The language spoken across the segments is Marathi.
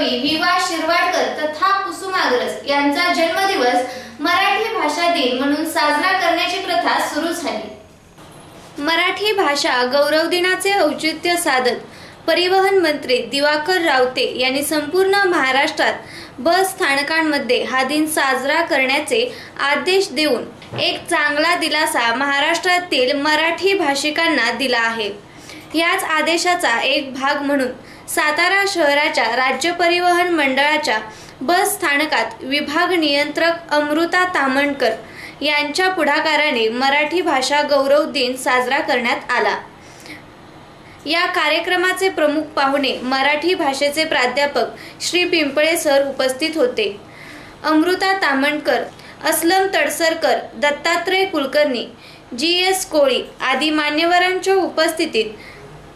कवी विवा शिरवाडकर तथा कुसुमाग्रज यांचा जन्मदिवस मराठी भाषा दिन म्हणून साजरा करण्याची प्रथा सुरू झाली. मराठी भाषा गौरव दिनाचे औचित्य साधत परिवहन मंत्री दिवाकर रावते यांनी संपूर्ण महाराष्ट्रात बस स्थानकांमध्ये हा दिन साजरा करण्याचे आदेश देऊन एक चांगला दिलासा महाराष्ट्रातील मराठी भाषिकांना दिला आहे. याच आदेशाचा एक भाग म्हणून सातारा शहराच्या राज्य परिवहन मंडळाच्या बस स्थानकात विभाग नियंत्रक अमृता तामणकर यांच्या पुढाकाराने मराठी भाषा गौरव दिन साजरा करण्यात आला. या कार्यक्रमाचे प्रमुख पाहुणे मराठी भाषेचे प्राध्यापक श्री पिंपळे सर उपस्थित होते. अमृता तामणकर अस्लम तडसरकर दत्तात्रय कुलकर्णी जी एस कोळी आदी मान्यवरांच्या उपस्थितीत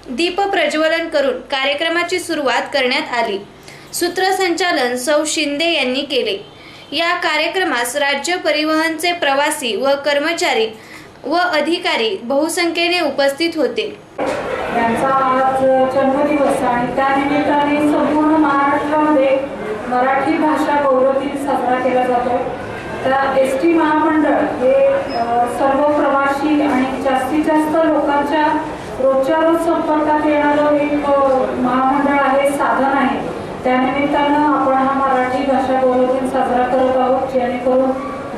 दीप प्रज्वलन करून कार्यक्रमाची सुरुवात करण्यात आली. सूत्रसंचालन सौ शिंदे यांनी केले. या कार्यक्रमास राज्य परिवहनचे प्रवासी व कर्मचारी व अधिकारी बहुसंख्येने उपस्थित होते. यांचा आज जन्मदिवस आणि त्यानिमित्ताने संपूर्ण महाराष्ट्रामध्ये मराठी भाषा गौरव दिन साजरा केला जातो. तर एस टी महामंडळ हे सर्व प्रवासी आणि जास्तीत जास्त लोकांच्या रोजच्या रोज संपर्कात येणारं एक महामंडळ आहे साधन आहे. त्यानिमित्तानं आपण हा मराठी भाषा गौरव साजरा करत आहोत जेणेकरून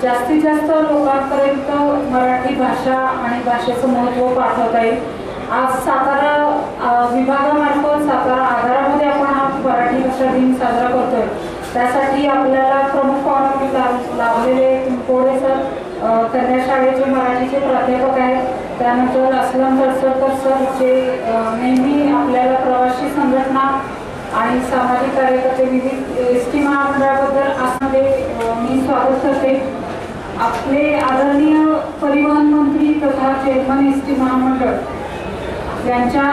जास्तीत जास्त लोकांपर्यंत मराठी भाषा आणि भाषेचं महत्त्व पाठवता येईल. आज सातारा विभागामार्फत सातारा आगारामध्ये आपण हा मराठी भाषा दिन साजरा करतोय. त्यासाठी आपल्याला प्रमुख पाहुणे ला- लाभलेले कोडे सर अ, कन्या शाळेचे मराठीचे प्राध्यापक आहेत. त्यानंतर असलम तर सर जे नेहमी आपल्याला प्रवासी संघटना आणि सामाजिक कार्यकर्ते विविध एस टी महामंडळाबद्दल असणारे मी स्वागत करते. आपले आदरणीय परिवहन मंत्री तथा चेअरमन एस टी महामंडळ यांच्या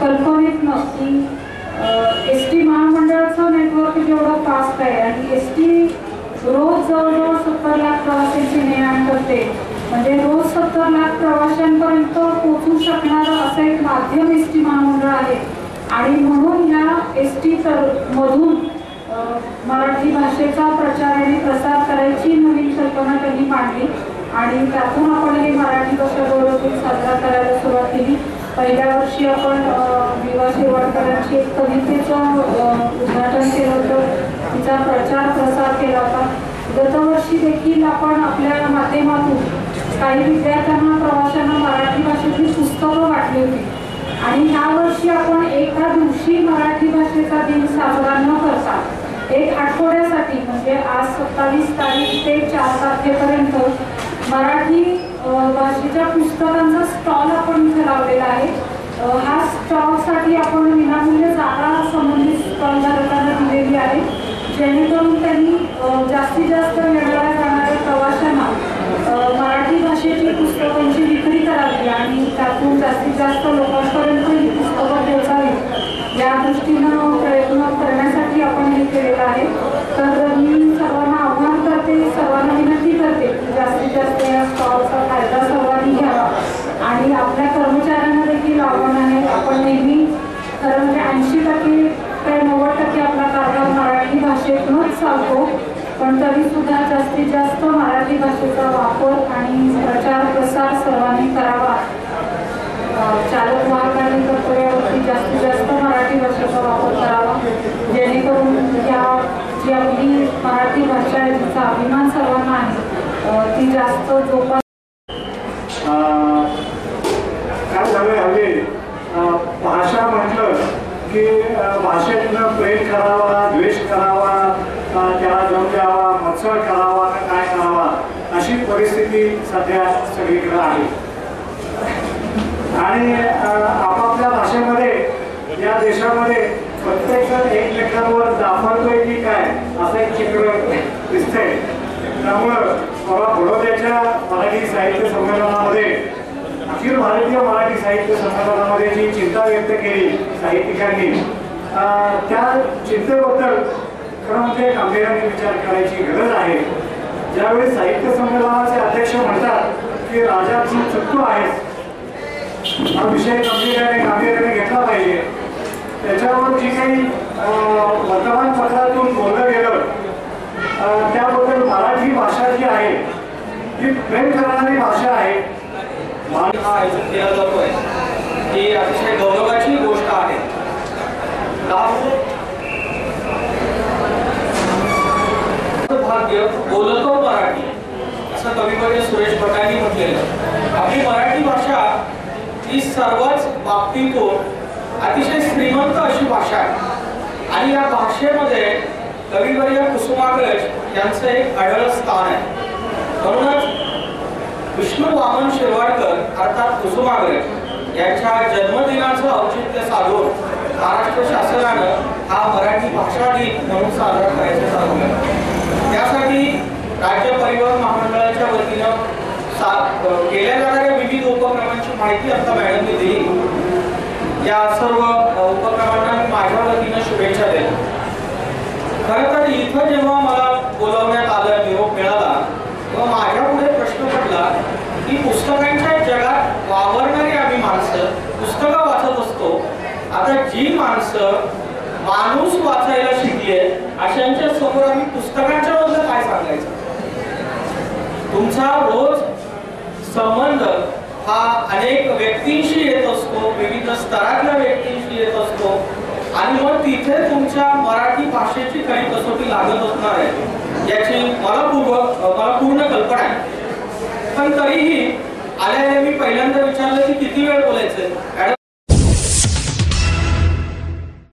कल्पनेतनं की एस टी महामंडळाचं नेटवर्क जेवढं फास्ट आहे आणि एस टी रोज जवळजवळ सत्तर लाख प्रवाशांची ने आण करते म्हणजे रोज सत्तर प्रवाशांपर्यंत पोहोचू शकणारं असं एक माध्यम एस टी महामंडळ आहे. आणि म्हणून या एस टी मधून मराठी भाषेचा प्रचार आणि प्रसार करायची नवीन कल्पना त्यांनी मांडली. आणि त्यातून आपण हे मराठी भाषा गौरव साजरा करायला सुरुवात केली. पहिल्या वर्षी आपण विवा शिरवाडकरांची एक कवितेचं उद्घाटन केलं होतं. तिचा प्रचार प्रसार केला होता. गतवर्षी देखील आपण आपल्या माध्यमातून काही विद्यार्थ्यांना प्रवाशांना मराठी भाषेची पुस्तकं वाटली होती. आणि ह्या वर्षी आपण एका दिवशी मराठी भाषेचा दिन साजरा न करता एक आठवड्यासाठी म्हणजे आज सत्तावीस तारीख ते चार तारखेपर्यंत मराठी भाषेच्या पुस्तकांचा स्टॉल आपण इथे लावलेला आहे. हा स्टॉलसाठी आपण विनामूल्य जागा संबंधित स्टॉल धारकांना दिलेली आहे. जेणेकरून त्यांनी जास्तीत जास्त वेगळ्या जाणाऱ्या प्रवाशांना अ, मराठी भाषेची पुस्तकांची विक्री करावी आणि त्यातून जास्तीत जास्त लोकांपर्यंत ही पुस्तकं पोहोचावी या दृष्टीनं प्रयत्न करण्यासाठी आपण हे केलेलं आहे. तर मी सर्वांना आव्हान करते सर्वांना विनंती करते की जास्तीत जास्त या स्टॉलचा फायदा सर्वांनी घ्यावा. आणि आपल्या कर्मचाऱ्यांना देखील आव्हान आहे आपण नेहमी खरं म्हणजे ऐंशी टक्के ते नव्वद टक्के आपला कारभार मराठी भाषेतूनच चालतो. पण तरी सुद्धा जास्तीत जास्त मराठी भाषेचा वापर आणि प्रचार प्रसार सर्वांनी करावा. अं, चालक तर कर्तव्यावरती जास्तीत जास्त मराठी भाषेचा वापर करावा. जेणेकरून या जी आपली मराठी भाषा आहे तिचा अभिमान सर्वांना आहे. ती जास्त जोपास काय झालंय हवे भाषा म्हटलं की भाषेतनं प्रेम करावा द्वेष करावा त्याला जम द्यावा मत्सर करावा काय करावा अशी परिस्थिती सध्या सगळीकडे आहे. आणि आपापल्या भाषेमध्ये या देशामध्ये प्रत्येक जण एकमेकांवर दाखवतोय की काय असं एक चित्र दिसतंय. त्यामुळं मला बडोद्याच्या मराठी साहित्य संमेलनामध्ये अखिल भारतीय मराठी साहित्य संमेलनामध्ये जी चिंता व्यक्त केली साहित्यिकांनी त्या चिंतेबद्दल खरं म्हणजे गांभीर्याने विचार करायची गरज आहे. ज्यावेळी साहित्य संमेलनाचे अध्यक्ष म्हणतात की राजा तू चक्क आहेस हा विषय गंभीर्याने गांभीर्याने घेतला पाहिजे. त्याच्यावर जी काही वर्तमानपत्रातून बोललं गेलं त्याबद्दल मराठी भाषा जी आहे ती प्रेम करणारी भाषा आहे. हा ही अतिशय गौरवाची गोष्ट बाबतीतून अतिशय श्रीमंत अशी भाषा आहे. आणि या भाषेमध्ये कविवर्य कुसुमाग्रज यांचं एक आढळ स्थान आहे. म्हणूनच विष्णू वामन शिरवाडकर अर्थात कुसुमाग्रज यांच्या जन्मदिनाचं औचित्य साधून महाराष्ट्र शासनानं हा मराठी भाषा दिन म्हणून साजरा करायचं चालू आहे त्यासाठी राज्य परिवहन महामंडळाच्या वतीनं केल्या जाणाऱ्या विविध उपक्रमांची माहिती आता मॅडमने दिली. या सर्व उपक्रमांना माझ्या वतीनं शुभेच्छा देतो. खरं तर इथं जेव्हा मला बोलवण्यात आलं निरोप मिळाला तेव्हा माझ्या पुढे प्रश्न पडला की पुस्तकांच्या जगात वावरणारी आम्ही माणसं पुस्तकं वाचत असतो. आता जी माणसं माणूस वाचायला शिकले अशांच्या समोर आम्ही पुस्तकांच्या बद्दल काय सांगायचं? तुमचा रोज हा अनेक व्यक्तींशी येत असतो विविध स्तरातल्या व्यक्तींशी येत असतो. आणि मग तिथे तुमच्या मराठी भाषेची काही कसोटी लागत असणार आहे याची मला पूर्व मला पूर्ण कल्पना आहे. पण तरीही आल्या मी पहिल्यांदा विचारलं की किती वेळ बोलायचं? मॅडम